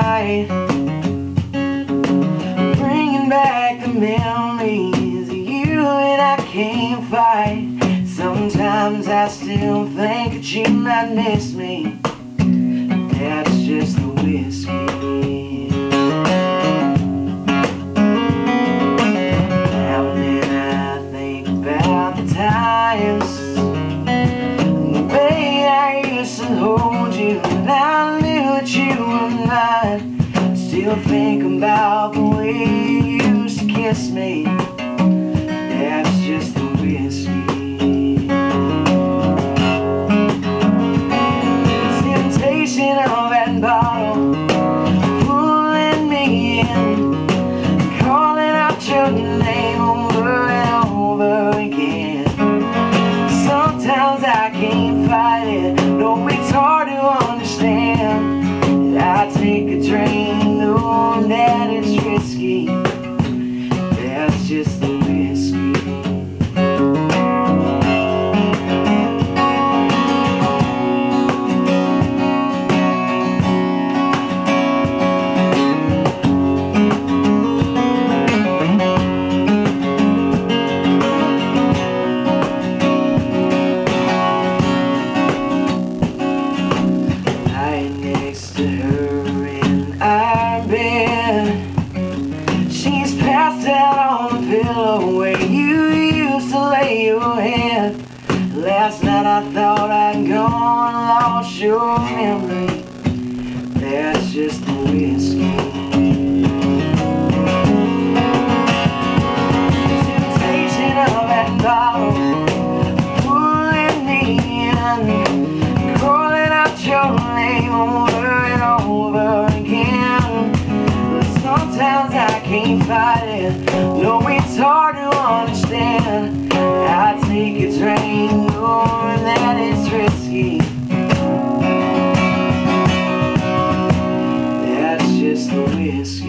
high Bringing back the memories of you and I can't fight. Sometimes I still think that you might miss me. That's just the whiskey. Now and I think about the times The way I used to hold you. Still think about the way you used to kiss me. Risky. That's just Last night I thought I'd gone lost your memory. That's just the whiskey. Can't fight it. No, it's hard to understand. I Whiskey.